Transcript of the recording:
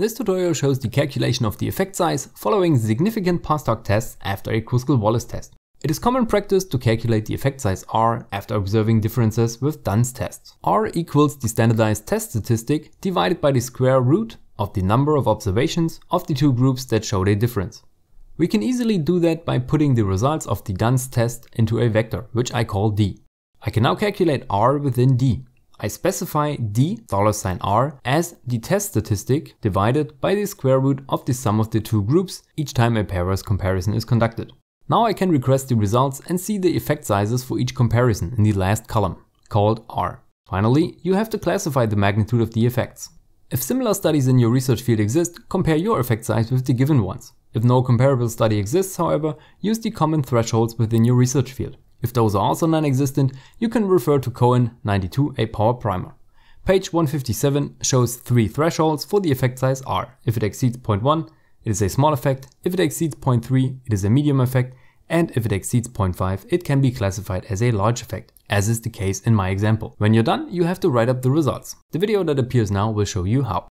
This tutorial shows the calculation of the effect size following significant post hoc tests after a Kruskal-Wallis test. It is common practice to calculate the effect size R after observing differences with Dunn's tests. R equals the standardized test statistic divided by the square root of the number of observations of the two groups that showed a difference. We can easily do that by putting the results of the Dunn's test into a vector, which I call D. I can now calculate R within D. I specify d $r as the test statistic divided by the square root of the sum of the two groups each time a pairwise comparison is conducted. Now I can request the results and see the effect sizes for each comparison in the last column, called R. Finally, you have to classify the magnitude of the effects. If similar studies in your research field exist, compare your effect size with the given ones. If no comparable study exists, however, use the common thresholds within your research field. If those are also non-existent, you can refer to Cohen 92, a power primer. Page 157 shows three thresholds for the effect size R. If it exceeds 0.1, it is a small effect, if it exceeds 0.3, it is a medium effect, and if it exceeds 0.5, it can be classified as a large effect, as is the case in my example. When you're done, you have to write up the results. The video that appears now will show you how.